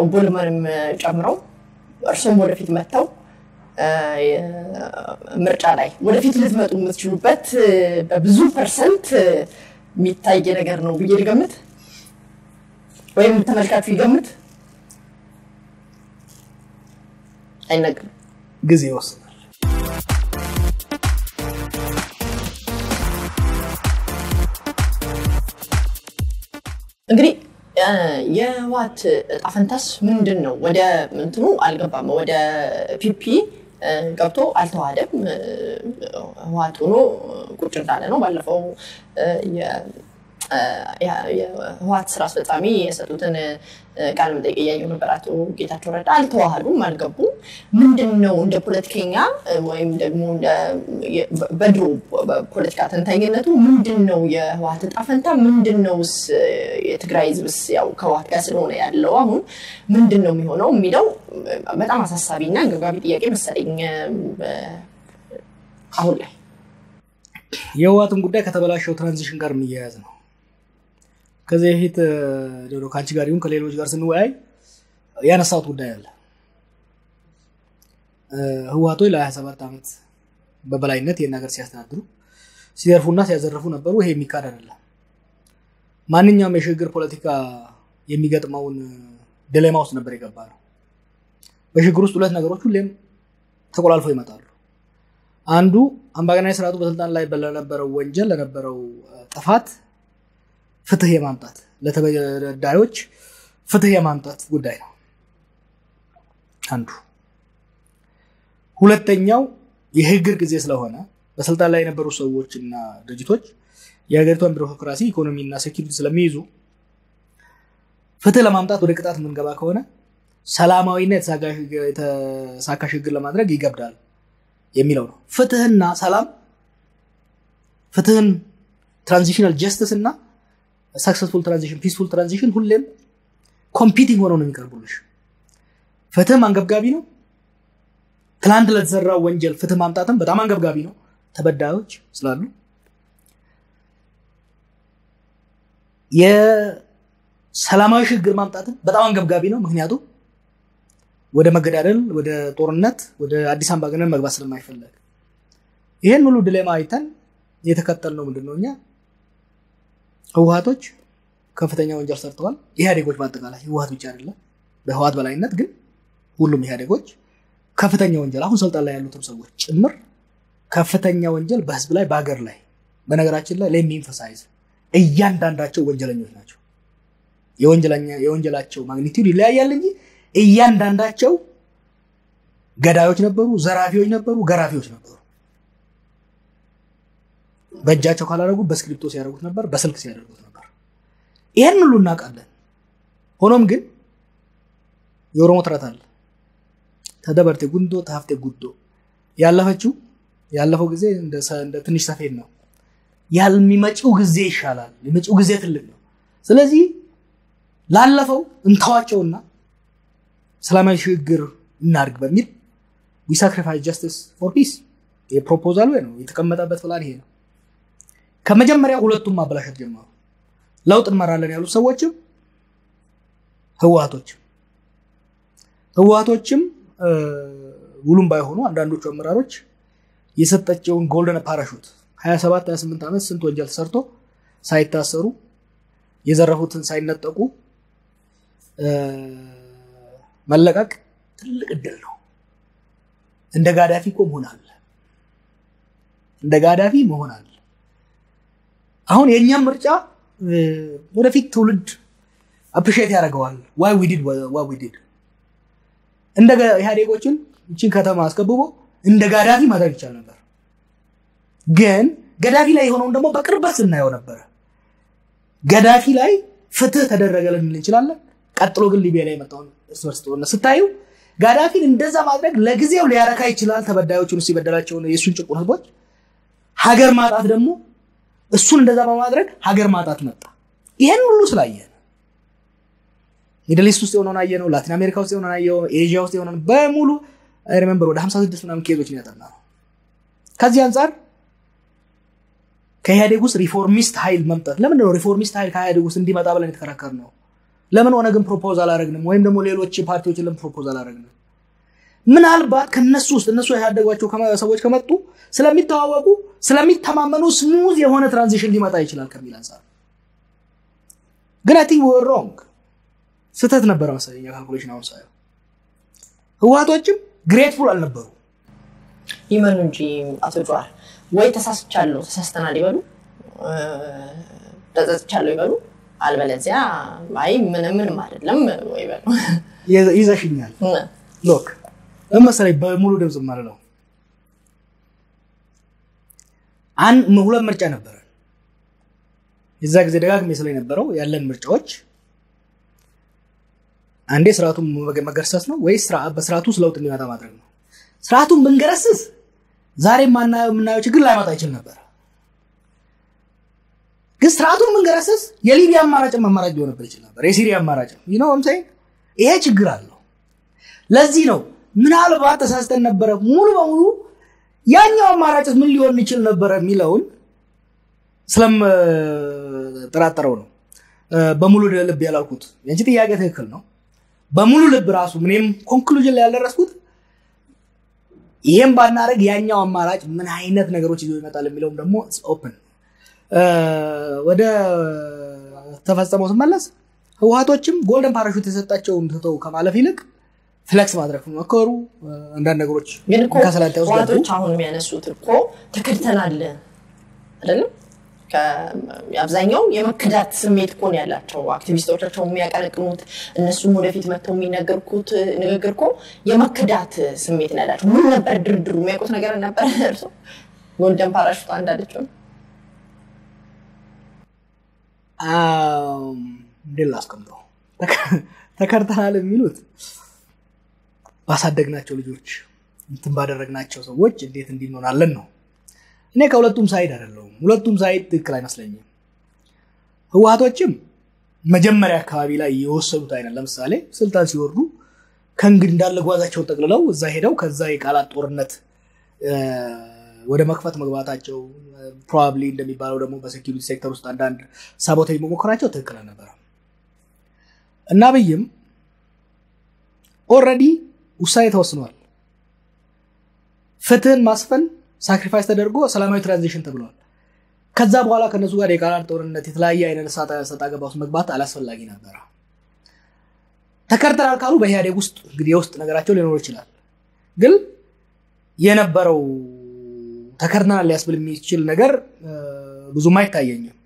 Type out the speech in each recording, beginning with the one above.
ኦቦ ለማንም ጨምረው እርስዎም ወደፊት መጥተው ምርጫ ላይ ወደፊት ልትመጡ የምትችሉበት በብዙ percent የሚታይ ነገር ነው ብዬ ልገምት ወይም ተመልካቹ ይገምት። አይነግርም። ጊዜ ይወስናል። እንግዲህ የህወሓት እጣ ፈንታስ ምንድን ነው? ወደ እንትኑ አልገባም። ወደ ፒፒ ገብቶ አልተዋሃደም። ህወሓት ሆኖ ቁጭ እንዳለ ነው። ባለፈው የህወሓት ስራ አስፈጻሚ የሰጡትን ቃለ መጠይቅ እያየሁ ነበር። አቶ ጌታቸው ረዳ አልተዋሃዱም፣ አልገቡም። ምንድን ነው እንደ ፖለቲከኛ ወይም ደግሞ በድሮ ፖለቲካ ተንታኝነቱ ምንድን ነው የህወሓት እጣ ፈንታ? ምንድን ነውስ የትግራይ ህዝብስ ያው ከህወሓት ጋር ስለሆነ ያለው አሁን ምንድን ነው የሚሆነው የሚለው በጣም አሳሳቢና አንገብጋቢ ጥያቄ መሰለኝ አሁን ላይ የህወሓትን ጉዳይ ከተበላሸው ትራንዚሽን ጋር የሚያያዝ ነው። ከዚህ በፊት ከአንቺ ጋር ይሁን ከሌሎች ጋር ስንወያይ ያነሳሁት ጉዳይ አለ። ህወሓቶች ለ27 ዓመት በበላይነት ይህን ሀገር ሲያስተዳድሩ ሲዘርፉና ሲያዘርፉ ነበሩ። ይሄ የሚካድ አይደለም። ማንኛውም የሽግግር ፖለቲካ የሚገጥመውን ዲሌማ ውስጥ ነበር የገባ ነው። በሽግግር ውስጥ ሁለት ነገሮች ሁሌም ተቆላልፈው ይመጣሉ። አንዱ አምባገናዊ ስርዓቱ በስልጣን ላይ ለነበረው ወንጀል ለነበረው ጥፋት ፍትህ የማምጣት ለተበዳዮች ፍትህ የማምጣት ጉዳይ ነው አንዱ። ሁለተኛው የሽግግር ጊዜ ስለሆነ በስልጣን ላይ የነበሩ ሰዎች እና ድርጅቶች የሀገሪቷን ቢሮክራሲ፣ ኢኮኖሚ እና security ስለሚይዙ ፍትህ ለማምጣት ወደ ቅጣት የምንገባ ከሆነ ሰላማዊና የተሳካ ሽግግር ለማድረግ ይከብዳል የሚለው ነው። ፍትህና ሰላም ፍትህን transitional justice እና successful transition peaceful transition ሁሌም competing ሆነው ነው የሚቀርቡልሽ። ፍትህም አንገብጋቢ ነው። ትላንት ለተሰራው ወንጀል ፍትህ ማምጣትም በጣም አንገብጋቢ ነው፣ ተበዳዮች ስላሉ። የሰላማዊ ሽግግር ማምጣትም በጣም አንገብጋቢ ነው፣ ምክንያቱም ወደ መገዳደል፣ ወደ ጦርነት፣ ወደ አዲስ አምባገነን መግባት ስለማይፈለግ ይህን ሁሉ dilemma አይተን የተከተልነው ምንድን ነው እኛ ህወሓቶች ከፍተኛ ወንጀል ሰርተዋል። ኢህአዴጎች በአጠቃላይ ህወሓት ብቻ አይደለም፣ በህወሓት በላይነት ግን ሁሉም ኢህአዴጎች ከፍተኛ ወንጀል አሁን ስልጣን ላይ ያሉትም ሰዎች ጭምር ከፍተኛ ወንጀል በህዝብ ላይ በሀገር ላይ በነገራችን ላይ ለ emphasize እያንዳንዳቸው ወንጀለኞች ናቸው። የወንጀላቸው magnitude ይለያያል እንጂ እያንዳንዳቸው ገዳዮች ነበሩ፣ ዘራፊዎች ነበሩ፣ ገራፊዎች ነበሩ። በእጃቸው ካላደረጉት በስክሪፕቶ ሲያደርጉት ነበር፣ በስልክ ሲያደርጉት ነበር። ይህን ሁሉ እናውቃለን። ሆኖም ግን የኦሮሞ ተረት አለ ተደበርቴ ጉንዶ ተሀፍቴ ጉዶ ያለፈችው ያለፈው ጊዜ እንደ ትንሽ ሰፌድ ነው። የሚመጪው ጊዜ ይሻላል። የመጪው ጊዜ ትልቅ ነው። ስለዚህ ላለፈው እንተዋቸውና ሰላማዊ ሽግግር እናድርግ በሚል we sacrifice justice for peace የ proposal ኡ ነው የተቀመጠበት ፕላን ይሄ ነው። ከመጀመሪያ ሁለቱም ማበላሸት ጀመሩ። ለውጥ እንመራለን ያሉት ሰዎችም ህወሓቶችም ህወሓቶችም ሁሉም ባይሆኑ አንዳንዶቹ አመራሮች የሰጠናቸውን golden parachute 27 28 ዓመት ስንት ወንጀል ተሰርቶ ሳይታሰሩ የዘረፉትን ሳይነጠቁ መለቀቅ ትልቅ እድል ነው። እንደ ጋዳፊ እኮ መሆን አለ። እንደ ጋዳፊ መሆን አለ። አሁን የእኛም ምርጫ ወደፊት ትውልድ appreciate ያደርገዋል። why we did why we did እንደ ኢህአዴጎችን እቺን ከተማ አስከብቦ እንደ ጋዳፊ ማድረግ ይቻል ነበር። ግን ጋዳፊ ላይ የሆነውን ደግሞ በቅርበት ስናየው ነበረ። ጋዳፊ ላይ ፍትህ ተደረገ ልንል እንችላለን። ቀጥሎ ግን ሊቢያ ላይ የመጣውን እርስ በርስ ጦርነት ስታዩ ጋዳፊን እንደዛ ማድረግ ለጊዜው ሊያረካ ይችላል፣ ተበዳዮቹን እሱ የበደላቸውን የእሱን ጭቁን ህዝቦች። ሀገር ማጣት ደግሞ እሱን እንደዛ በማድረግ ሀገር ማጣት መጣ። ይህን ሁሉ ስላየን Middle East ውስጥ የሆነውን አይተን ነው። ላቲን አሜሪካ ውስጥ የሆነውን አይተን ኤዥያ ውስጥ የሆነውን በሙሉ remember ወደ 56 ምናምን case ኦችን ያጠናነው። ከዚህ አንጻር ከኢህአዴግ ውስጥ reformist ኃይል መምጣት ለምንድን ነው reformist ኃይል ከኢህአዴግ ውስጥ እንዲመጣ ብለን የተከራከርነው? ለምን ኦነግን propose አላረግንም? ወይም ደግሞ ሌሎች ፓርቲዎችን ለምን propose አላረግንም? ምናልባት ከነሱ ውስጥ እነሱ ያሳደጓቸው ሰዎች ከመጡ ስለሚተዋወቁ ስለሚተማመኑ smooth የሆነ transition ሊመጣ ይችላል ከሚል አንጻር ግን I think wrong ስህተት ነበረ መሰለኝ calculation አሁን ሳየው። ህወሓቶችም grateful አልነበሩ ይመኑ እንጂ አቶ ጀዋር ወይ ተሳስቻለሁ ተሳስተናል ይበሉ? ተጸጽቻለሁ ይበሉ? አልበለዚያ አይ ምንም ምንም አይደለም ወይ በሉ? ይዘሽኛል። ሎክ መሰለኝ በሙሉ ድምፅ ማለት ነው። ሁለት ምርጫ ነበረ። የዛ ጊዜ ደጋግሜ ስለ የነበረው ያለን ምርጫዎች አንዴ ስርዓቱን መገርሰስ ነው ወይ በስርዓቱ ውስጥ ለውጥ እንዲመጣ ማድረግ ነው? ስርዓቱን ብንገረስስ ዛሬ የምናየው ችግር ላይመጣ ይችል ነበር። ግን ስርዓቱን ብንገረስስ የሊቢያ አማራጭም አማራጭ ሊሆንበት ይችል ነበር። የሲሪያ አማራጭም ይሄ ችግር አለው። ለዚህ ነው ምናልባት ተሳስተን ነበረ። ሙሉ በሙሉ ያኛው አማራጭ ምን ሊሆን ይችል ነበረ የሚለውን ስለምጠራጠረው ነው። በሙሉ ልብ ያላልኩት ያንቺ ጥያቄ ትክክል ነው። በሙሉ ልብ ራሱ ምንም conclusion ላይ ያልደረስኩት ይህም ባናደረግ ያኛው አማራጭ ምን አይነት ነገሮች ይዞ ይመጣል የሚለውም ደግሞ open ወደ ተፈጸመው ስመለስ ህወሀቶችም golden parachute የሰጣቸውን ትተው ከማለፍ ይልቅ flex ማድረግ መከሩ አንዳንድ ነገሮች ግን አሁን የሚያነሱት እኮ ተከድተናል አይደለም አብዛኛው የመክዳት ስሜት እኮ ነው ያላቸው አክቲቪስቶቻቸው የሚያቀነቅኑት እነሱም ወደፊት መጥተው የሚነገርኩት ንግግር እኮ የመክዳት ስሜት ነው ያላቸው። ምን ነበር ድርድሩ? የሚያውቁት ነገር ነበር? እርሶ? ጎልደን ፓራሹት አንዳለችው ላስቀምጠው ተከርተናል የሚሉት ባሳደግናቸው ልጆች እንትን ባደረግናቸው ሰዎች እንዴት እንዲህ እንሆናለን ነው። እኔ ከሁለቱም side አይደለሁም። ሁለቱም side ትክክል አይመስለኝም። ህወሀቶችም መጀመሪያ አካባቢ ላይ የወሰዱት አይነት ለምሳሌ ስልጣን ሲወርዱ ከእንግዲህ እንዳለ ጓዛቸውን ጠቅልለው እዛ ሄደው ከዛ የቃላት ጦርነት ወደ መክፈት መግባታቸው probably እንደሚባለው ደግሞ በ security sector ውስጥ አንዳንድ sabotage መሞከራቸው ትክክል አልነበረ እና አብይም already ውሳኔ ተወስኗል። ፍትህን ማስፈን sacrifice ተደርጎ ሰላማዊ transition ተብሏል። ከዛ በኋላ ከነሱ ጋር የቃላት ጦርነት የተለያየ አይነት ሰጣ ገባ ውስጥ መግባት አላስፈላጊ ነበረ። ተከድተናል ካሉ በኢህአዴግ ውስጥ እንግዲህ የውስጥ ነገራቸው ሊኖር ይችላል። ግን የነበረው ተከድተናል ሊያስብል የሚችል ነገር ብዙም አይታየኝም።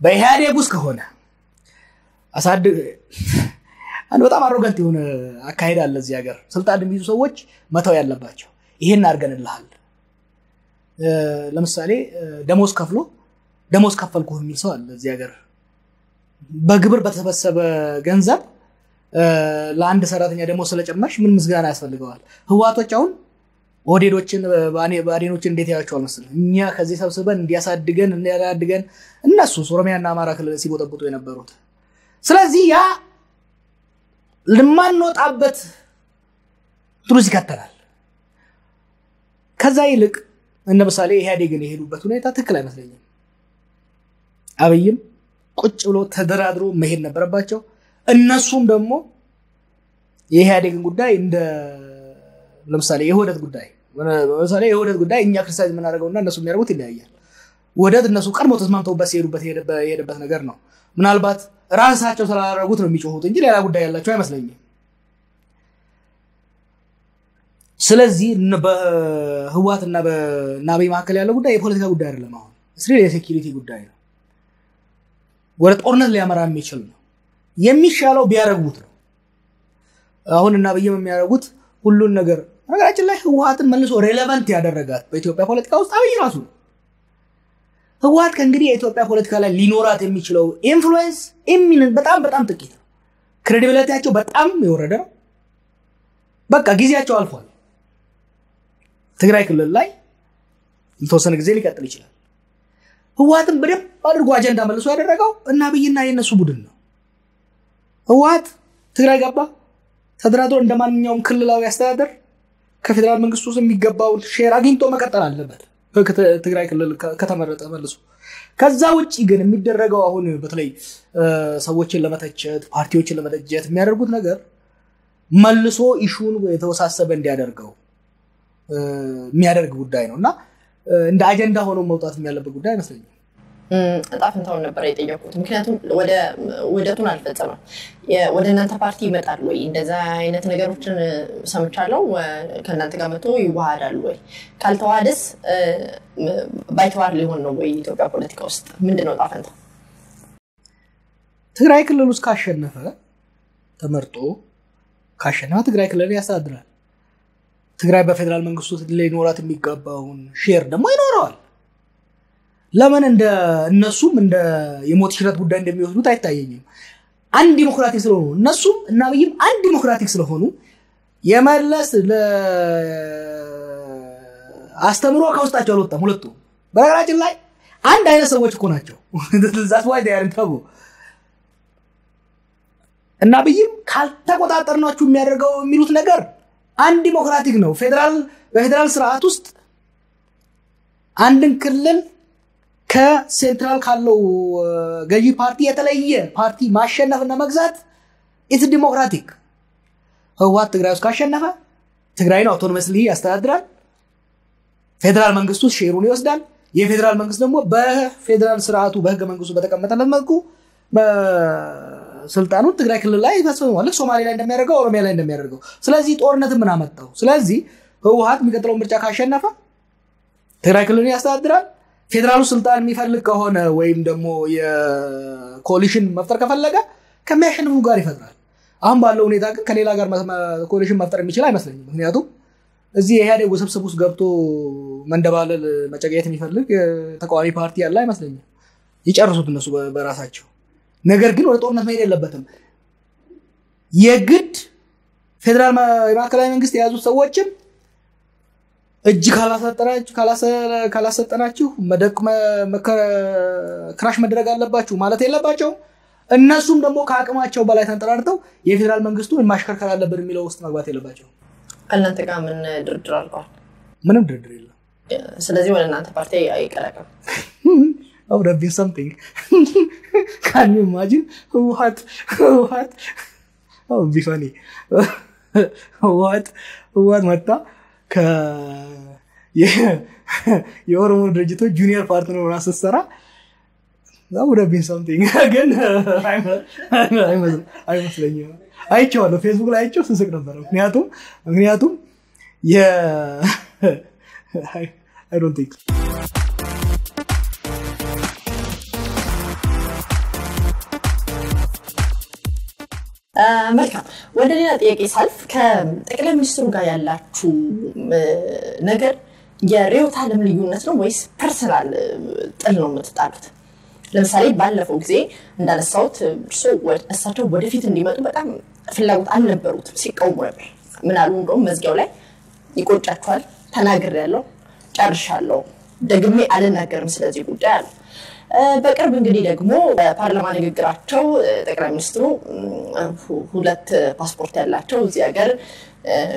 በኢህአዴግ ውስጥ ከሆነ አሳድግ አንድ በጣም አሮጋንት የሆነ አካሄድ አለ እዚህ ሀገር። ስልጣን የሚይዙ ሰዎች መተው ያለባቸው። ይሄን አድርገንልሃል። ለምሳሌ ደሞዝ ከፍሎ ደሞዝ ከፈልኩ የሚል ሰው አለ እዚህ ሀገር። በግብር በተሰበሰበ ገንዘብ ለአንድ ሰራተኛ ደሞዝ ስለጨመርሽ ምን ምስጋና ያስፈልገዋል? ህዋቶች አሁን ኦህዴዶችን ብአዴኖችን እንዴት ያቸዋል መስል እኛ ከዚህ ሰብስበን እንዲያሳድገን እንዲያሳድገን እነሱ ኦሮሚያና አማራ ክልል ሲቦጠብጡ የነበሩት? ስለዚህ ያ ልማንወጣበት ትሩዝ ይከተላል። ከዛ ይልቅ እነ ምሳሌ ኢህአዴግን የሄዱበት ሁኔታ ትክክል አይመስለኝም። አብይም ቁጭ ብሎ ተደራድሮ መሄድ ነበረባቸው። እነሱም ደግሞ የኢህአዴግን ጉዳይ እንደ ለምሳሌ የውህደት ጉዳይ ለምሳሌ የውህደት ጉዳይ እኛ ክርስቲያን የምናደርገውና እነሱ የሚያደርጉት ይለያያል። ውህደት እነሱ ቀድሞ ተስማምተውበት ሲሄዱበት የሄደበት ነገር ነው። ምናልባት ራሳቸው ስላላደረጉት ነው የሚጮሁት እንጂ ሌላ ጉዳይ ያላቸው አይመስለኝም። ስለዚህ በህዋትና በአብይ መካከል ያለው ጉዳይ የፖለቲካ ጉዳይ አይደለም አሁን። ስሪ የሴኪሪቲ ጉዳይ ነው። ወደ ጦርነት ሊያመራ የሚችል ነው። የሚሻለው ቢያደረጉት ነው። አሁን እነ አብይም የሚያደርጉት ሁሉን ነገር ነገራችን ላይ ህወሀትን መልሶ relevant ያደረጋት በኢትዮጵያ ፖለቲካ ውስጥ አብይ ራሱ ነው ህወሀት ከእንግዲህ የኢትዮጵያ ፖለቲካ ላይ ሊኖራት የሚችለው influence imminent በጣም በጣም ጥቂት ነው። credibility ያቸው በጣም የወረደ ነው። በቃ ጊዜያቸው አልፏል። ትግራይ ክልል ላይ የተወሰነ ጊዜ ሊቀጥል ይችላል። ህወሀትን በደንብ አድርጎ አጀንዳ መልሶ ያደረገው እነ አብይና የነሱ ቡድን ነው። ህወሀት ትግራይ ገባ ተደራድሮ እንደ ማንኛውም ክልላዊ አስተዳደር ከፌዴራል መንግስቱ ውስጥ የሚገባውን share አግኝቶ መቀጠል አለበት ትግራይ ክልል ከተመረጠ መልሶ። ከዛ ውጭ ግን የሚደረገው አሁን በተለይ ሰዎችን ለመተቸት ፓርቲዎችን ለመተቸት የሚያደርጉት ነገር መልሶ issue ኡን የተወሳሰበ እንዲያደርገው የሚያደርግ ጉዳይ ነው እና እንደ አጀንዳ ሆኖ መውጣት ያለበት ጉዳይ አይመስለኝም። እጣ ፈንታውን ነበር የጠየቁት። ምክንያቱም ወደ ውህደቱን አልፈጸመም። ወደ እናንተ ፓርቲ ይመጣል ወይ? እንደዛ አይነት ነገሮችን ሰምቻለሁ። ከእናንተ ጋር መጥቶ ይዋሃዳሉ ወይ? ካልተዋሃደስ ባይተዋር ሊሆን ነው ወይ? ኢትዮጵያ ፖለቲካ ውስጥ ምንድን ነው እጣ ፈንታው? ትግራይ ክልል ውስጥ ካሸነፈ ተመርጦ ካሸነፈ ትግራይ ክልል ያስተዳድራል። ትግራይ በፌዴራል መንግስቱ ሊኖራት የሚገባውን share ደግሞ ይኖረዋል። ለምን እንደ እነሱም እንደ የሞት ሽረት ጉዳይ እንደሚወስዱት አይታየኝም። አንድ ዲሞክራቲክ ስለሆኑ እነሱም እና አብይም አንድ ዲሞክራቲክ ስለሆኑ የመለስ አስተምሮ ከውስጣቸው አልወጣም። ሁለቱ በነገራችን ላይ አንድ አይነት ሰዎች እኮ ናቸው። እና አብይም ካልተቆጣጠርናችሁ የሚያደርገው የሚሉት ነገር አንድ ዲሞክራቲክ ነው። ፌዴራል በፌዴራል ስርዓት ውስጥ አንድን ክልል ከ central ካለው ገዢ ፓርቲ የተለየ ፓርቲ ማሸነፍና መግዛት it's democratic። ህወሓት ትግራይ ውስጥ ካሸነፈ ትግራይን autonomously ያስተዳድራል። ፌዴራል መንግስቱ share ኡን ይወስዳል። የፌዴራል መንግስት ደግሞ በፌዴራል ስርዓቱ በህገ መንግስቱ በተቀመጠለት መልኩ ስልጣኑን ትግራይ ክልል ላይ ይፈጽመዋል። ልክ ሶማሌ ላይ እንደሚያደርገው ኦሮሚያ ላይ እንደሚያደርገው። ስለዚህ ጦርነትን ምን አመጣው? ስለዚህ ህወሓት የሚቀጥለው ምርጫ ካሸነፈ ትግራይ ክልልን ያስተዳድራል። ፌዴራሉ ስልጣን የሚፈልግ ከሆነ ወይም ደግሞ የ coalition መፍጠር ከፈለገ ከሚያሸንፉ ጋር ይፈጥራል። አሁን ባለው ሁኔታ ግን ከሌላ ጋር coalition መፍጠር የሚችል አይመስለኝም። ምክንያቱም እዚህ የኢህአዴግ ውስብስብ ውስጥ ገብቶ መንደባለል መጨቀየት የሚፈልግ ተቃዋሚ ፓርቲ ያለ አይመስለኝም። ይጨርሱት እነሱ በራሳቸው ነገር ግን ወደ ጦርነት መሄድ የለበትም። የግድ ፌዴራል የማዕከላዊ መንግስት የያዙት ሰዎችም እጅ ካላሰጠናችሁ ክራሽ መደረግ አለባችሁ ማለት የለባቸው። እነሱም ደግሞ ከአቅማቸው በላይ ተንጠራርተው የፌዴራል መንግስቱን ማሽከርከር አለብን የሚለው ውስጥ መግባት የለባቸው። ከእናንተ ጋር ምን ድርድር አልቀዋል? ምንም ድርድር የለም። ስለዚህ ወደ እናንተ ፓርቲ አይቀላቀም። imagine? What? What? Oh, it'd be funny. what? what መጣ የኦሮሞ ድርጅቶች ጁኒየር ፓርትነር ሆና ስትሰራ been something ግን አይመስለኝም። አይቼዋለሁ፣ ፌስቡክ ላይ አይቼው ስስቅ ነበረ። ምክንያቱም ምክንያቱም I don't think መልካም ወደ ሌላ ጥያቄ ሳልፍ ከጠቅላይ ሚኒስትሩ ጋር ያላችሁ ነገር የርዕዮተ ዓለም ልዩነት ነው ወይስ personal ጥል ነው የምትጣሉት? ለምሳሌ ባለፈው ጊዜ እንዳነሳሁት እሳቸው ወደፊት እንዲመጡ በጣም ፍላጎት አልነበሩትም፣ ሲቃወሙ ነበር። ምን አሉ? እንደውም መዝጊያው ላይ ይቆጫችኋል፣ ተናግሬያለሁ፣ ጨርሻለሁ፣ ደግሜ አልናገርም ስለዚህ ጉዳይ አሉ። በቅርብ እንግዲህ ደግሞ በፓርላማ ንግግራቸው ጠቅላይ ሚኒስትሩ ሁለት ፓስፖርት ያላቸው እዚህ ሀገር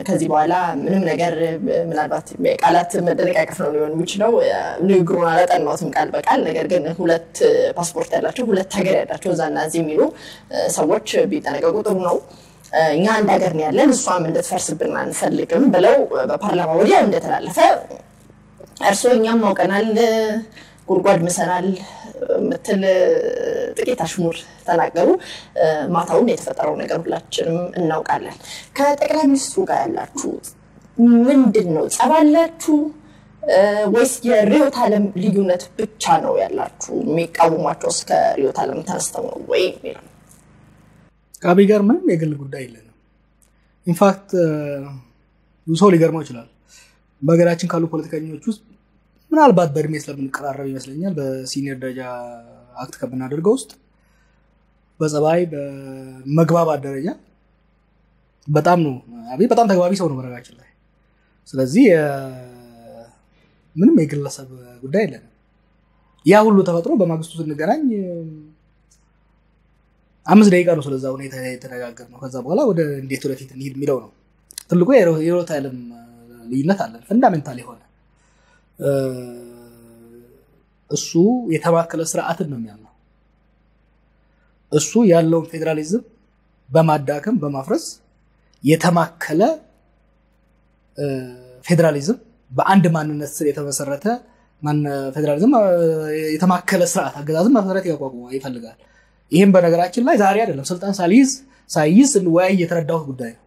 ከዚህ በኋላ ምንም ነገር ምናልባት የቃላት መደነቃቀፍ ነው ሊሆን የሚችለው። ንግግሩን አላጠናሁትም ቃል በቃል ነገር ግን ሁለት ፓስፖርት ያላቸው ሁለት ሀገር ያላቸው እዛና እዚህ የሚሉ ሰዎች ቢጠነቀቁ ጥሩ ነው። እኛ አንድ ሀገር ነው ያለን፣ እሷም እንድትፈርስብን አንፈልግም ብለው በፓርላማ ወዲያ እንደተላለፈ እርስዎ እኛም አውቀናል ጉድጓድ ምሰናል ምትል ጥቂት አሽሙር ተናገሩ። ማታውን የተፈጠረው ነገር ሁላችንም እናውቃለን። ከጠቅላይ ሚኒስትሩ ጋር ያላችሁ ምንድን ነው? ጸባላችሁ ወይስ የርዕዮተ ዓለም ልዩነት ብቻ ነው ያላችሁ? የሚቃወሟቸው እስከ ርዕዮተ ዓለም ተነስተው ነው ወይ የሚለው ከአብይ ጋር ምንም የግል ጉዳይ የለንም። in fact ሰው ሊገርመው ይችላል። በሀገራችን ካሉ ፖለቲከኞች ውስጥ ምናልባት በእድሜ ስለምንቀራረብ ይመስለኛል በ senior ደረጃ act ከምናደርገው ውስጥ በጸባይ በመግባባት ደረጃ በጣም ነው በጣም ተግባቢ ሰው ነው በነገራችን ላይ። ስለዚህ ምንም የግለሰብ ጉዳይ የለንም። ያ ሁሉ ተፈጥሮ በማግስቱ ስንገናኝ አምስት ደቂቃ ነው ስለዛ ሁኔታ የተነጋገር ነው። ከዛ በኋላ ወደ እንዴት ወደፊት እንሂድ የሚለው ነው ትልቁ የርዕዮተ ዓለም ልዩነት አለን ፈንዳሜንታል የሆነ እሱ የተማከለ ስርዓትን ነው የሚያምነው። እሱ ያለውን ፌዴራሊዝም በማዳከም በማፍረስ የተማከለ ፌዴራሊዝም በአንድ ማንነት ስር የተመሰረተ ፌዴራሊዝም የተማከለ ስርዓት አገዛዝም መሰረት ያቋቁመ ይፈልጋል። ይህም በነገራችን ላይ ዛሬ አይደለም ስልጣን ሳልይዝ ሳይይዝ ስንወያይ የተረዳሁት ጉዳይ ነው።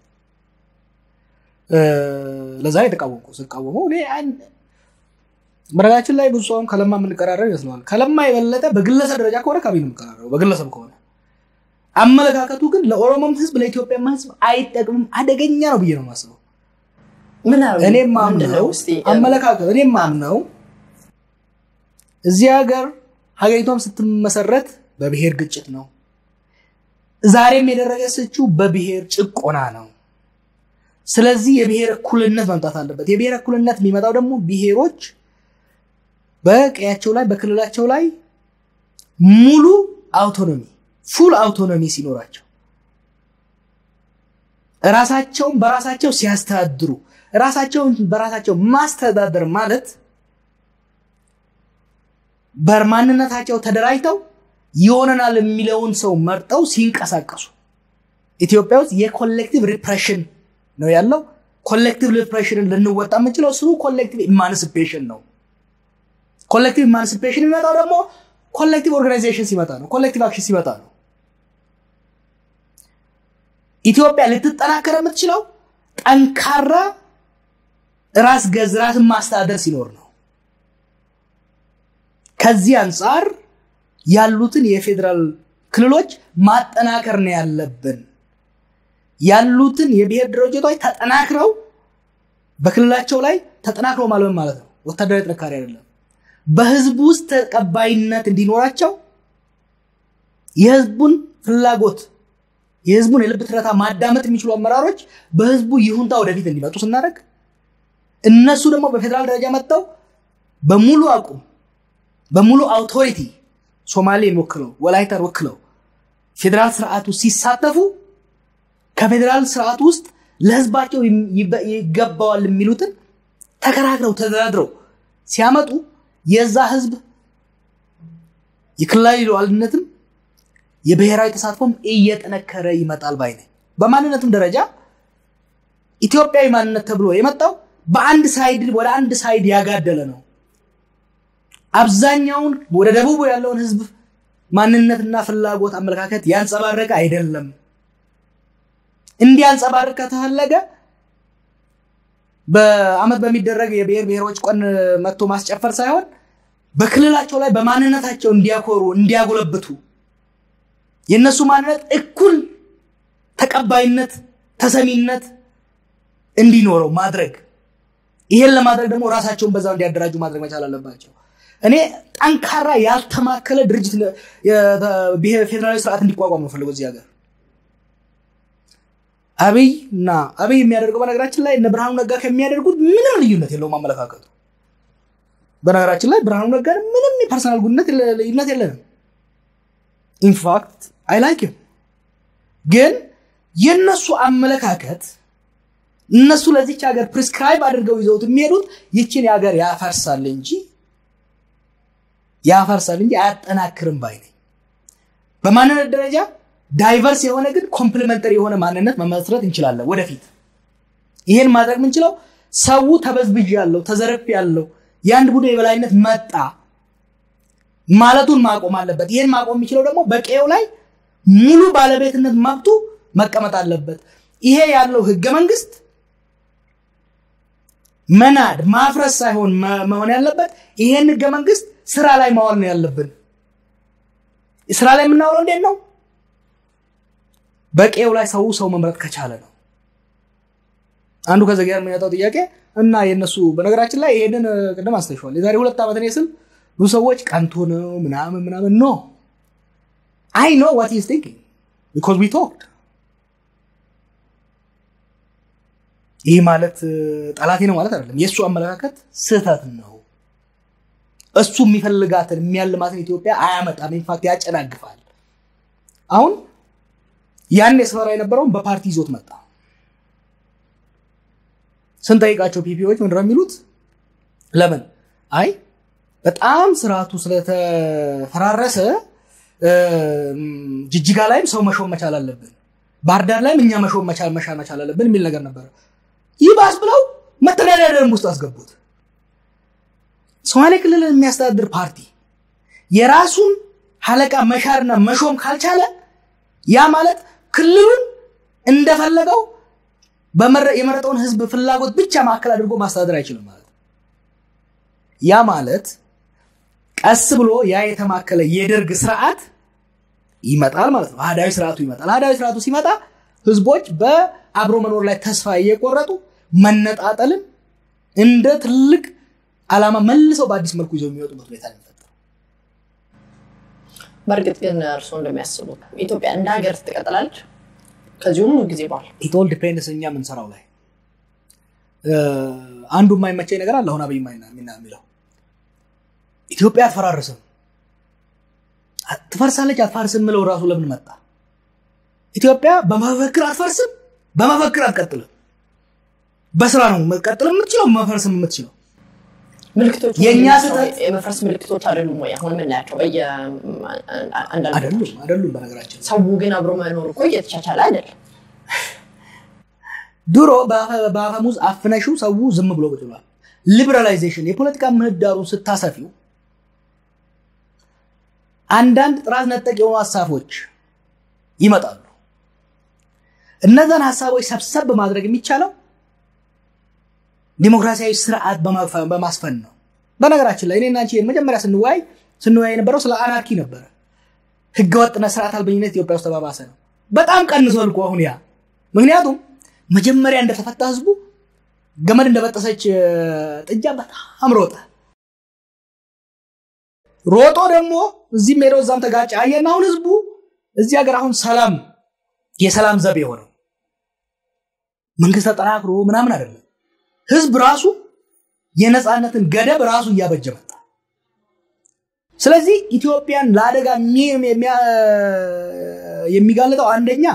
ለዛ የተቃወምኩ ስቃወመው በነገራችን ላይ ብዙ ሰውን ከለማ የምንቀራረብ ይመስለዋል። ከለማ የበለጠ በግለሰብ ደረጃ ከሆነ ከአብይ ነው የምንቀራረበው፣ በግለሰብ ከሆነ አመለካከቱ ግን ለኦሮሞም ህዝብ ለኢትዮጵያም ህዝብ አይጠቅምም፣ አደገኛ ነው ብዬ ነው የማስበው። እኔ ማምነው አመለካከት እኔ ማምነው እዚህ ሀገር ሀገሪቷም ስትመሰረት በብሔር ግጭት ነው። ዛሬም የደረሰችው በብሔር ጭቆና ነው። ስለዚህ የብሔር እኩልነት መምጣት አለበት። የብሔር እኩልነት የሚመጣው ደግሞ ብሔሮች በቀያቸው ላይ በክልላቸው ላይ ሙሉ አውቶኖሚ ፉል አውቶኖሚ ሲኖራቸው ራሳቸውን በራሳቸው ሲያስተዳድሩ ራሳቸውን በራሳቸው ማስተዳደር ማለት በማንነታቸው ተደራጅተው ይሆነናል የሚለውን ሰው መርጠው ሲንቀሳቀሱ ኢትዮጵያ ውስጥ የ collective repression ነው ያለው። collective repression ን ልንወጣ የምንችለው ስሩ collective emancipation ነው። collective emancipation የሚመጣው ደግሞ collective organization ሲመጣ ነው። collective action ሲመጣ ነው። ኢትዮጵያ ልትጠናከር የምትችለው ጠንካራ ራስ ገዝ ራስን ማስተዳደር ሲኖር ነው። ከዚህ አንጻር ያሉትን የፌዴራል ክልሎች ማጠናከር ነው ያለብን። ያሉትን የብሔር ድርጅቶች ተጠናክረው በክልላቸው ላይ ተጠናክረው ማለት ማለት ነው ወታደራዊ ጥንካሬ አይደለም። በህዝቡ ውስጥ ተቀባይነት እንዲኖራቸው የህዝቡን ፍላጎት የህዝቡን የልብ ትርታ ማዳመጥ የሚችሉ አመራሮች በህዝቡ ይሁንታ ወደፊት እንዲመጡ ስናደርግ እነሱ ደግሞ በፌዴራል ደረጃ መጥተው በሙሉ አቁም በሙሉ አውቶሪቲ ሶማሌን ወክለው ወላይታን ወክለው ፌዴራል ስርዓቱ ሲሳተፉ ከፌዴራል ስርዓት ውስጥ ለህዝባቸው ይገባዋል የሚሉትን ተከራክረው ተደራድረው ሲያመጡ የዛ ህዝብ የክልላዊ ሉዓላዊነትም የብሔራዊ ተሳትፎም እየጠነከረ ይመጣል ባይ ነኝ። በማንነትም ደረጃ ኢትዮጵያዊ ማንነት ተብሎ የመጣው በአንድ side ወደ አንድ side ያጋደለ ነው። አብዛኛውን ወደ ደቡቡ ያለውን ህዝብ ማንነትና ፍላጎት አመለካከት ያንጸባረቀ አይደለም። እንዲያንጸባርቅ ከተፈለገ በአመት በሚደረግ የብሔር ብሔሮች ቀን መጥቶ ማስጨፈር ሳይሆን በክልላቸው ላይ በማንነታቸው እንዲያኮሩ እንዲያጎለብቱ የእነሱ ማንነት እኩል ተቀባይነት ተሰሚነት እንዲኖረው ማድረግ ይሄን ለማድረግ ደግሞ ራሳቸውን በዛው እንዲያደራጁ ማድረግ መቻል አለባቸው። እኔ ጠንካራ ያልተማከለ ድርጅት ፌዴራላዊ ስርዓት እንዲቋቋም ነው ፈልገው እዚህ ሀገር አብይ እና አብይ የሚያደርገው በነገራችን ላይ እነ ብርሃኑ ነጋ ከሚያደርጉት ምንም ልዩነት የለውም አመለካከቱ። በነገራችን ላይ ብርሃኑ ነጋ ምንም የ personal ልዩነት የለንም። in fact I like ግን የእነሱ አመለካከት እነሱ ለዚች ሀገር prescribe አድርገው ይዘውት የሚሄዱት ይችን ሀገር ያፈርሳል እንጂ ያፈርሳል እንጂ አያጠናክርም ባይ ነኝ። በማንነት ደረጃ diverse የሆነ ግን complementary የሆነ ማንነት መመስረት እንችላለን ወደፊት። ይሄን ማድረግ የምንችለው ሰው ተበዘበዝኩ ያለው ተዘረፍኩ ያለው የአንድ ቡድን የበላይነት መጣ ማለቱን ማቆም አለበት። ይሄን ማቆም የሚችለው ደግሞ በቀየው ላይ ሙሉ ባለቤትነት መብቱ መቀመጥ አለበት። ይሄ ያለው ህገ መንግስት መናድ ማፍረስ ሳይሆን መሆን ያለበት ይሄን ህገ መንግስት ስራ ላይ ማዋል ነው ያለብን። ስራ ላይ የምናውለው እንዴት ነው? በቀየው ላይ ሰው ሰው መምረጥ ከቻለ ነው። አንዱ ከዚህ ጋር የሚመጣው ጥያቄ እና የነሱ በነገራችን ላይ ይሄንን ቅድም አንስተሽዋል። የዛሬ ሁለት ዓመት እኔ ስል ብዙ ሰዎች ቀንቶ ነው ምናምን ምናምን no I know what he's thinking because we talked ይህ ማለት ጠላቴ ነው ማለት አይደለም። የእሱ አመለካከት ስህተት ነው። እሱ የሚፈልጋትን የሚያልማትን ኢትዮጵያ አያመጣም። in fact ያጨናግፋል። አሁን ያን የስፈራ የነበረውን በፓርቲ ይዞት መጣ። ስንጠይቃቸው ፒፒዎች ምንድን ነው የሚሉት? ለምን አይ በጣም ስርዓቱ ስለተፈራረሰ ጅጅጋ ላይም ሰው መሾም መቻል አለብን፣ ባህር ዳር ላይም እኛ መሾም መቻል መቻል አለብን የሚል ነገር ነበረ። ይባስ ብለው መተዳደሪያ ደንብ ውስጥ አስገቡት። ሶማሌ ክልልን የሚያስተዳድር ፓርቲ የራሱን ሀለቃ መሻርና መሾም ካልቻለ ያ ማለት ክልሉን እንደፈለገው የመረጠውን ህዝብ ፍላጎት ብቻ ማዕከል አድርጎ ማስተዳደር አይችልም ማለት ነው። ያ ማለት ቀስ ብሎ ያ የተማከለ የደርግ ስርዓት ይመጣል ማለት ነው። አህዳዊ ስርዓቱ ይመጣል። አህዳዊ ስርዓቱ ሲመጣ ህዝቦች በአብሮ መኖር ላይ ተስፋ እየቆረጡ መነጣጠልን እንደ ትልቅ ዓላማ መልሰው በአዲስ መልኩ ይዘው የሚወጡበት ሁኔታ በእርግጥ ግን እርስዎ እንደሚያስቡት ኢትዮጵያ እንደ ሀገር ትቀጥላለች ከዚህ ሁሉ ጊዜ በኋላ? it all depends እኛ የምንሰራው ላይ አንዱ የማይመቸኝ ነገር አለ። አሁን አብይ የሚለው ኢትዮጵያ አትፈራርስም፣ ትፈርሳለች አትፋርስም ምለው ራሱ ለምን መጣ? ኢትዮጵያ በመፈክር አትፈርስም፣ በመፈክር አትቀጥልም። በስራ ነው መቀጠል የምትችለው መፈርስም የምትችለው። ምልክቶች የእኛ ስህተት የመፍረስ ምልክቶች አይደሉም ወይ? አሁን የምናያቸው አይደሉም አይደሉም። በነገራችን ሰው ግን አብሮ መኖር እኮ እየተቻቻለ አይደለም። ድሮ በአፈሙዝ አፍነሽው ሰው ዝም ብሎ ቁጭ ብሏል። liberalization የፖለቲካ ምህዳሩን ስታሰፊው አንዳንድ ጥራዝ ነጠቅ የሆኑ ሀሳቦች ይመጣሉ። እነዛን ሀሳቦች ሰብሰብ ማድረግ የሚቻለው ዲሞክራሲያዊ ስርዓት በማስፈን ነው። በነገራችን ላይ እኔና አንቺ መጀመሪያ ስንወያይ ስንወያይ የነበረው ስለ anarchy ነበረ። ህገወጥነት፣ ስርዓት አልበኝነት ኢትዮጵያ ውስጥ ተባባሰ ነው። በጣም ቀንሷል አሁን ያ። ምክንያቱም መጀመሪያ እንደተፈታ ህዝቡ ገመድ እንደበጠሰች ጥጃ በጣም ሮጠ። ሮጦ ደግሞ እዚህም ሄዶ እዛም ተጋጨ። አየና አሁን ህዝቡ እዚህ ሀገር አሁን ሰላም የሰላም ዘብ የሆነው መንግስት ተጠናክሮ ምናምን አይደለም። ህዝብ ራሱ የነፃነትን ገደብ ራሱ እያበጀ መጣ። ስለዚህ ኢትዮጵያን ለአደጋ የሚጋለጠው አንደኛ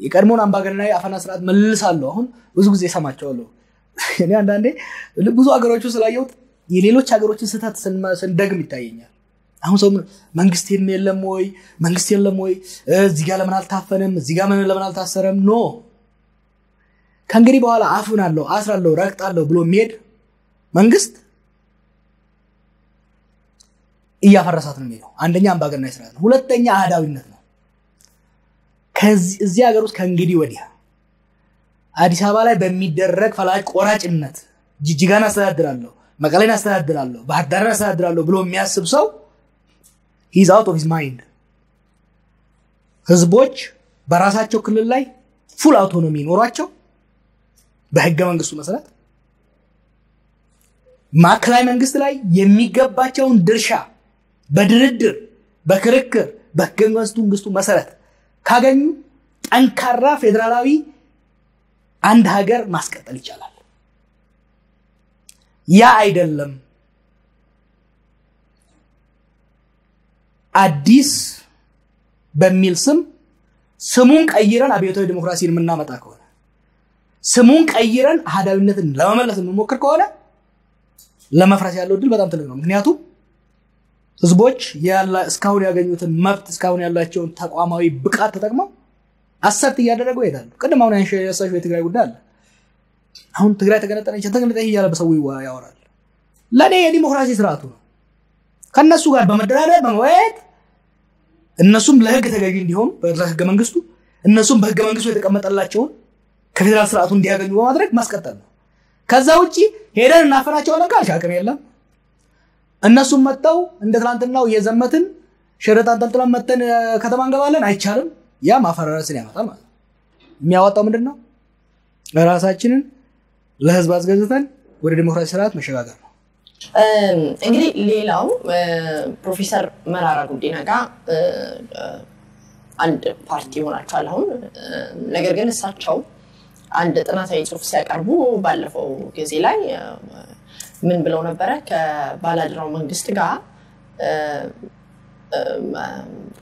የቀድሞውን አምባገነናዊ አፈና ስርዓት መልሳለሁ። አሁን ብዙ ጊዜ ሰማቸዋለሁ። እኔ አንዳንዴ ብዙ ሀገሮቹ ስላየሁት የሌሎች ሀገሮችን ስህተት ስንደግም ይታየኛል። አሁን ሰው መንግስት የለም ወይ መንግስት የለም ወይ እዚህ ጋር ለምን አልታፈንም እዚህ ጋር ለምን አልታሰረም ኖ ከእንግዲህ በኋላ አፍናለሁ፣ አስራለሁ፣ ረግጣለሁ ብሎ የሚሄድ መንግስት እያፈረሳት ነው የሚሄደው። አንደኛ አምባገነናዊ ስርዓት ነው። ሁለተኛ አህዳዊነት ነው። እዚህ ሀገር ውስጥ ከእንግዲህ ወዲያ አዲስ አበባ ላይ በሚደረግ ፈላጭ ቆራጭነት ጅጅጋን አስተዳድራለሁ፣ መቀሌን አስተዳድራለሁ፣ ባህር ዳርን አስተዳድራለሁ ብሎ የሚያስብ ሰው he's out of his mind። ህዝቦች በራሳቸው ክልል ላይ full autonomy ኖሯቸው በህገ መንግስቱ መሰረት ማዕከላዊ መንግስት ላይ የሚገባቸውን ድርሻ በድርድር በክርክር በህገ መንግስቱ መሰረት ካገኙ ጠንካራ ፌዴራላዊ አንድ ሀገር ማስቀጠል ይቻላል። ያ አይደለም አዲስ በሚል ስም ስሙን ቀይረን አብዮታዊ ዲሞክራሲን የምናመጣ ከሆነ ስሙን ቀይረን አህዳዊነትን ለመመለስ የምንሞክር ከሆነ ለመፍረስ ያለው እድል በጣም ትልቅ ነው። ምክንያቱም ህዝቦች እስካሁን ያገኙትን መብት እስካሁን ያላቸውን ተቋማዊ ብቃት ተጠቅመው አሰርት እያደረጉ ይሄዳሉ። ቅድም አሁን ያነሳሽው የትግራይ ጉዳይ አለ። አሁን ትግራይ ተገነጠለች ተገነጠለች እያለ በሰው ያወራል። ለእኔ የዲሞክራሲ ስርዓቱ ነው። ከእነሱ ጋር በመደራደር በመወያየት እነሱም ለህግ ተገዢ እንዲሆኑ በህገ መንግስቱ እነሱም በህገ መንግስቱ የተቀመጠላቸውን ከፌዴራል ስርዓቱ እንዲያገኙ በማድረግ ማስቀጠል ነው። ከዛ ውጭ ሄደን እናፈናቸዋለን ካልሽ አቅም የለም። እነሱም መጥተው እንደ ትናንትናው እየዘመትን ሽርጥ አንጠልጥለን መተን ከተማ እንገባለን አይቻልም። ያ ማፈራረስን ያመጣል ማለት ነው። የሚያወጣው ምንድን ነው? ራሳችንን ለህዝብ አስገዝተን ወደ ዲሞክራሲ ስርዓት መሸጋገር ነው። እንግዲህ ሌላው ፕሮፌሰር መራራ ጉዲና ጋር አንድ ፓርቲ ይሆናቸዋል አሁን። ነገር ግን እሳቸው አንድ ጥናታዊ ጽሑፍ ሲያቀርቡ ባለፈው ጊዜ ላይ ምን ብለው ነበረ? ከባላድራው መንግስት ጋር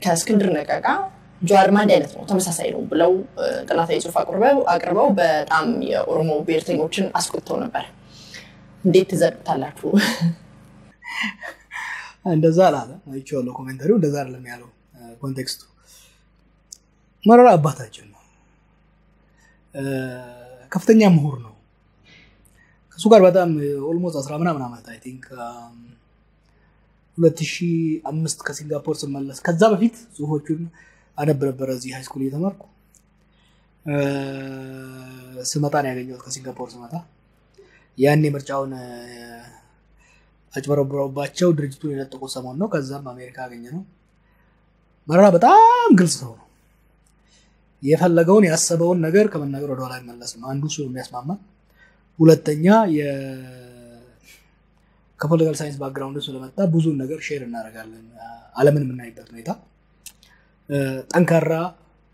ከእስክንድር ነጋ ጋር ጀዋርም አንድ አይነት ነው፣ ተመሳሳይ ነው ብለው ጥናታዊ ጽሑፍ አቅርበው በጣም የኦሮሞ ብሔርተኞችን አስቆጥተው ነበር። እንዴት ትዘዱታላችሁ? እንደዛ አላለም። አይቼዋለሁ commentary ው እንደዛ አይደለም ያለው context ኡ። መረራ አባታችን ከፍተኛ ምሁር ነው። ከእሱ ጋር በጣም almost አስራ ምናምን ዓመት I think ሁለት ሺህ አምስት ከሲንጋፖር ስመለስ ከዛ በፊት ጽሁፎቹን አነብ ነበረ እዚህ high school እየተማርኩ ስመጣ ነው ያገኘሁት። ከሲንጋፖር ስመጣ ያኔ ምርጫውን አጭበረብረውባቸው ድርጅቱን የነጠቁ ሰሞን ነው። ከዛም አሜሪካ ያገኘ ነው። መረራ በጣም ግልጽ ሰው ነው። የፈለገውን ያሰበውን ነገር ከመናገር ወደኋላ አይመለስም። አንዱ እሱ የሚያስማማ፣ ሁለተኛ ከ political science background ስለመጣ ብዙን ነገር share እናደርጋለን። ዓለምን የምናይበት ሁኔታ ጠንካራ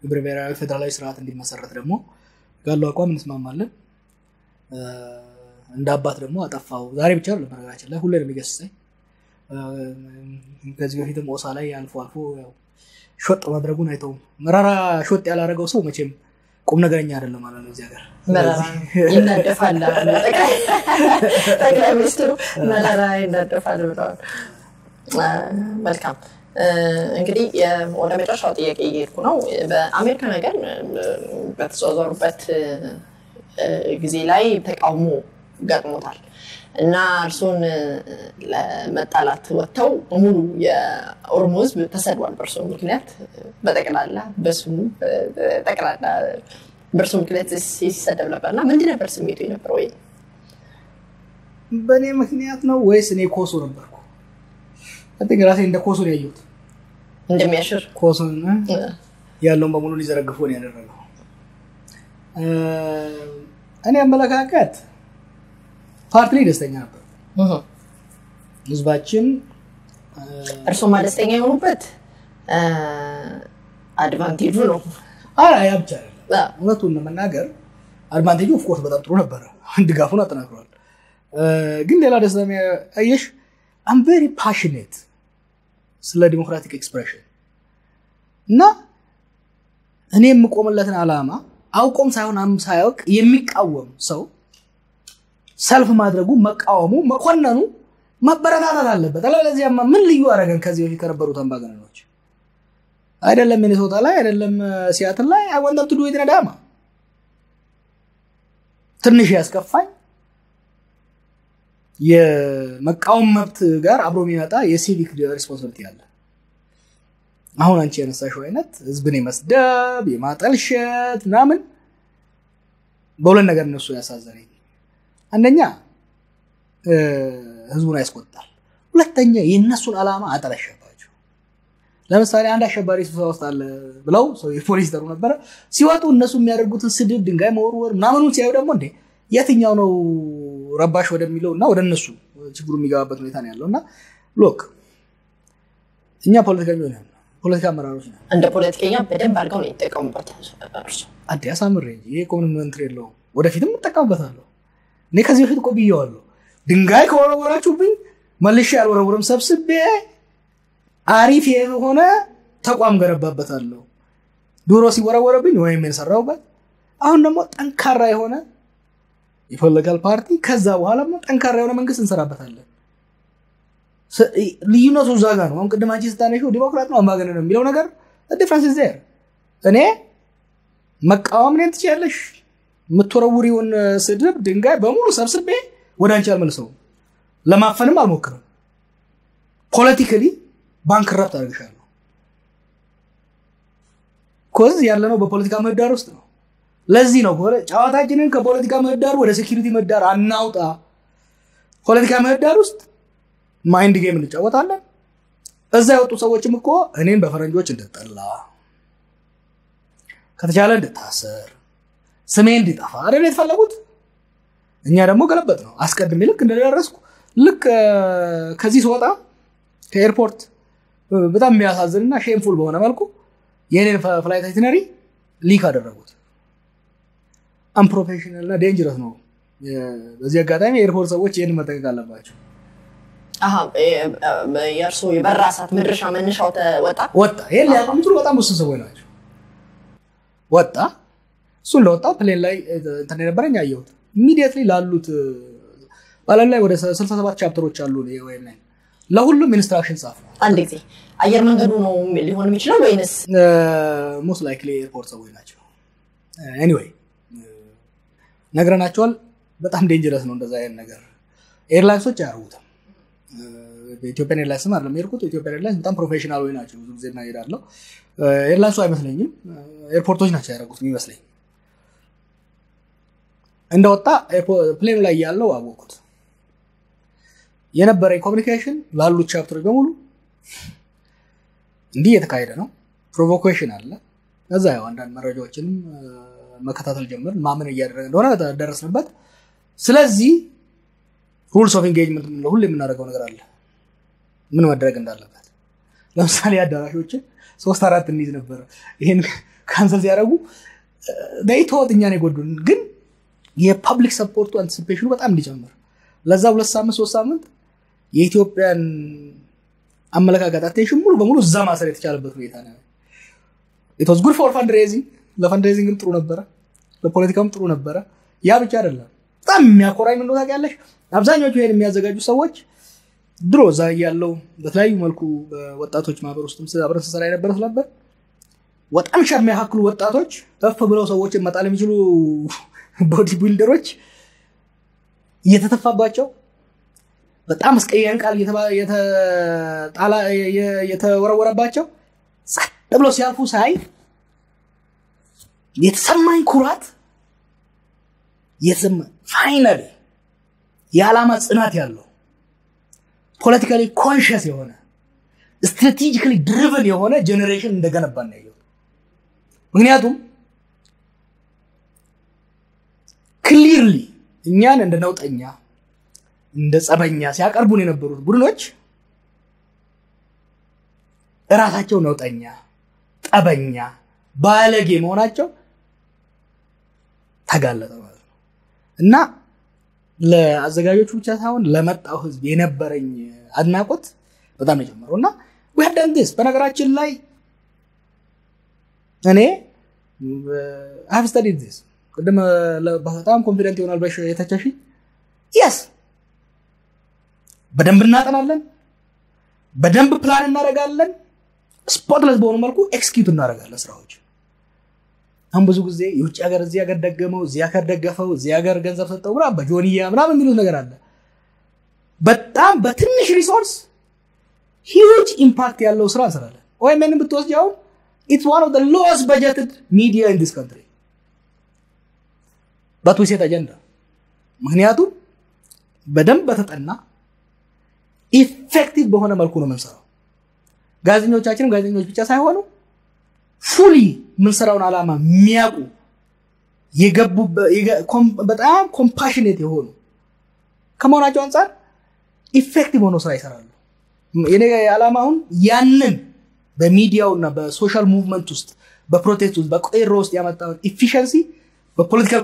ህብረ ብሔራዊ ፌዴራላዊ ስርዓት እንዲመሰረት ደግሞ ጋለው አቋም እንስማማለን። እንደ አባት ደግሞ አጠፋው ዛሬ ብቻ አይደለም፣ በነገራችን ላይ ሁሌ ነው የሚገስጸኝ። ከዚህ በፊትም ኦሳ ላይ አልፎ አልፎ ሾጥ ማድረጉን አይተውም። መራራ ሾጥ ያላረገው ሰው መቼም ቁም ነገረኛ አይደለም ማለት ነው። ሀገር ጠቅላይ ሚኒስትሩ መራራ ይናደፋል ብለዋል። መልካም እንግዲህ ወደ መጨረሻው ጥያቄ እየሄድኩ ነው። በአሜሪካ ነገር በተዘዋወሩበት ጊዜ ላይ ተቃውሞ ገጥሞታል እና እርሱን ለመጣላት ወጥተው ሙሉ የኦሮሞ ሕዝብ ተሰድቧል። በእርሱ ምክንያት በጠቅላላ በስሙ ጠቅላላ በእርሱ ምክንያት ሲሰደብ ነበር እና ምንድን ነበር ስሜቱ የነበረው? ወይ በእኔ ምክንያት ነው ወይስ እኔ ኮሶ ነበርኩ? ራሴ እንደ ኮሶ ነው ያየሁት። እንደሚያሽር ኮሶን ያለውን በሙሉ ሊዘረግፎ ነው ያደረገው። እኔ አመለካከት ፓርቲ ላይ ደስተኛ ነበር። ህዝባችን እርሶማ ደስተኛ የሆኑበት አድቫንቴጁ ነው። ያ ብቻ እውነቱን ለመናገር advantage ኡ of course በጣም ጥሩ ነበረ፣ ድጋፉን አጠናክሯል። ግን ሌላ ደስታ አየሽ፣ I'm very passionate ስለ democratic expression እና እኔ የምቆምለትን ዓላማ አውቆም ሳይሆን ሳያውቅ የሚቃወም ሰው ሰልፍ ማድረጉ መቃወሙ መኮነኑ መበረታታት አለበት። አለበለዚያማ ምን ልዩ አደረገን ከዚህ በፊት ከነበሩት አምባገነኖች? አይደለም ሚኒሶታ ላይ አይደለም ሲያትል ላይ አይወንደም ትዱ የትነዳማ ትንሽ ያስከፋኝ የመቃወም መብት ጋር አብሮ የሚመጣ የሲቪክ ሬስፖንሲቢሊቲ አለ። አሁን አንቺ ያነሳሽው አይነት ህዝብን የመስደብ የማጠልሸት ምናምን በሁለት ነገር እነሱ ያሳዘነኝ፣ አንደኛ ህዝቡን ያስቆጣል፣ ሁለተኛ የእነሱን ዓላማ አጠለሸባቸው። ለምሳሌ አንድ አሸባሪ ስብሰባ ውስጥ አለ ብለው ሰው የፖሊስ ጠሩ ነበረ። ሲወጡ እነሱ የሚያደርጉትን ስድብ፣ ድንጋይ መወርወር ምናምኑን ሲያዩ ደግሞ እንዴ የትኛው ነው ረባሽ ወደሚለው እና ወደ እነሱ ችግሩ የሚገባበት ሁኔታ ነው ያለው እና ሎክ እኛ ፖለቲከኞች ነን፣ ፖለቲካ አመራሮች ነን። እንደ ፖለቲከኛ በደንብ አድርገው ነው የተጠቀሙበት እርሱ። አዲ አሳምሬ እንጂ ይሄ እንትን የለውም። ወደፊትም እጠቀምበታለሁ። እኔ ከዚህ በፊት እኮ ብዬዋለሁ። ድንጋይ ከወረወራችሁብኝ መልሼ አልወረውርም፣ ሰብስቤ አሪፍ የሆነ ተቋም ገነባበታለሁ። ድሮ ሲወረወረብኝ ወይም የሰራሁበት፣ አሁን ደግሞ ጠንካራ የሆነ የ political party ከዛ በኋላ ጠንካራ የሆነ መንግስት እንሰራበታለን። ልዩነቱ እዛ ጋር ነው። አሁን ቅድም አንቺ ስታነሺው ዲሞክራት ነው አምባገነን ነው የሚለው ነገር difference እኔ መቃወም እኔን ትችያለሽ፣ የምትወረውሪውን ስድብ ድንጋይ በሙሉ ሰብስቤ ወደ አንቺ አልመልሰውም፣ ለማፈንም አልሞክርም። politically bankrupt አድርግሻለሁ። 'cause ያለነው በፖለቲካ ምህዳር ውስጥ ነው። ለዚህ ነው ጨዋታችንን ከፖለቲካ ምህዳር ወደ security ምህዳር አናውጣ። ፖለቲካ ምህዳር ውስጥ mind game እንጫወታለን። እዛ የወጡ ሰዎችም እኮ እኔን በፈረንጆች እንድጠላ ከተቻለ እንድታሰር ስሜ እንዲጠፋ አይደል የተፈለጉት። እኛ ደግሞ ገለበጥ ነው። አስቀድሜ ልክ እንደደረስኩ ልክ ከዚህ ስወጣ ከ airport በጣም የሚያሳዝንና shameful በሆነ መልኩ የኔን flight itinerary leak አደረጉት። unprofessional እና dangerous ነው። በዚህ አጋጣሚ የ airport ሰዎች ይህን መጠንቀቅ አለባቸው። የእርሱ የበረራ ሰዓት መድረሻ መነሻው ወጣ ወጣ። ይህን ሊያውቁ የሚችሉ በጣም ውስን ሰዎች ናቸው። ወጣ። እሱን ለወጣው plane ላይ እንትን የነበረኝ አየሁት። immediately ላሉት በዓለም ላይ ወደ 67 chapter ኦች አሉ ወይም ላይ ለሁሉም instruction ጻፉ። አንድ ጊዜ አየር መንገዱ ነው ሊሆን የሚችለው ወይንስ most likely airport ሰዎች ናቸው። anyway ነግረናቸዋል። በጣም dangerous ነው እንደዛ አይነት ነገር። airlines ኦች አያደርጉትም። በ Ethiopian Airlines አይደለም የሄድኩት። Ethiopian Airlines በጣም professional ወይ ናቸው። ብዙ ጊዜ እናሄዳለሁ። airlines ኡ አይመስለኝም፣ airport ኦች ናቸው ያደረጉት የሚመስለኝ። እንደወጣ plane ኡ ላይ ያለው አወቁት። የነበረኝ communication ላሉት chapter ኦች በሙሉ እንዲህ እየተካሄደ ነው። provocation አለ። ከዛ ያው አንዳንድ መረጃዎችንም መከታተል ጀምረን ማን ምን እያደረገ እንደሆነ ደረስንበት። ስለዚህ rules of engagement የምንለው ሁሉ የምናደርገው ነገር አለ፣ ምን መደረግ እንዳለበት። ለምሳሌ አዳራሾችን ሶስት አራት እንይዝ ነበረ። ይህን cancel ሲያደርጉ ተወት እኛን የጎዱን ግን የ public support ኡ anticipation ኡ በጣም እንዲጨምር ለዛ ሁለት ሳምንት ሶስት ሳምንት የኢትዮጵያን አመለካከት attention ሙሉ በሙሉ እዛ ማሰር የተቻለበት ሁኔታ ነው። It's good for fundraising ለ fundraising ም ጥሩ ነበረ፣ ለፖለቲካም ጥሩ ነበረ። ያ ብቻ አይደለም። በጣም የሚያኮራኝ ምን ታውቂያለሽ? አብዛኞቹ ይሄን የሚያዘጋጁ ሰዎች ድሮ እዛ ያለው በተለያዩ መልኩ በወጣቶች ማህበር ውስጥም አብረን ስንሰራ የነበረ ስለነበር በጣም ሻ የሚያካክሉ ወጣቶች እፍ ብለው ሰዎችን መጣል የሚችሉ body builder ኦች እየተተፋባቸው በጣም አስቀያሚ ቃል የተወረወረባቸው ጸጥ ብለው ሲያልፉ ሳይ የተሰማኝ ኩራት የተሰማ finally የዓላማ ጽናት ያለው politically conscious የሆነ strategically driven የሆነ generation እንደገነባ ነው ምክንያቱም clearly እኛን እንደ ነውጠኛ እንደ ጸበኛ ሲያቀርቡን የነበሩት ቡድኖች እራሳቸው ነውጠኛ፣ ጠበኛ፣ ባለጌ መሆናቸው ተጋለጠ ማለት ነው። እና ለአዘጋጆቹ ብቻ ሳይሆን ለመጣው ሕዝብ የነበረኝ አድናቆት በጣም ነው የጨመረው እና ዊሀደንስ በነገራችን ላይ እኔ have studied ቅድም በጣም confident ይሆናል በሽ የተቸሽ yes በደንብ እናጠናለን፣ በደንብ ፕላን እናደርጋለን፣ spotless በሆኑ መልኩ execute እናደርጋለን ስራዎች። አሁን ብዙ ጊዜ የውጭ ሀገር እዚህ ሀገር ደገፈው፣ እዚህ ሀገር ደገፈው፣ እዚህ ሀገር ገንዘብ ሰጠው ምናምን በጆንያ ምናምን የሚሉት ነገር አለ። በጣም በትንሽ resource huge impact ያለው ስራ እንሰራለን። OMN ን ብትወስጂ አሁን It's one of lowest budgeted media in this country but we set agenda። ምክንያቱም በደንብ በተጠና effective በሆነ መልኩ ነው የምንሰራው። ጋዜጠኞቻችንም ጋዜጠኞች ብቻ ሳይሆኑ fully የምንሰራውን ዓላማ የሚያውቁ በጣም compassionate የሆኑ ከመሆናቸው አንጻር effective ሆኖ ስራ ይሰራሉ። የኔ ዓላማ አሁን ያንን በሚዲያውና በ social movement ውስጥ በ protest ውስጥ በቄሮ ውስጥ ያመጣውን efficiency በ political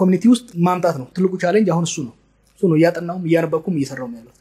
community ውስጥ ማምጣት ነው ትልቁ challenge። አሁን እሱ ነው እሱ ነው እያጠናሁም እያነበብኩም እየሰራውም ያለው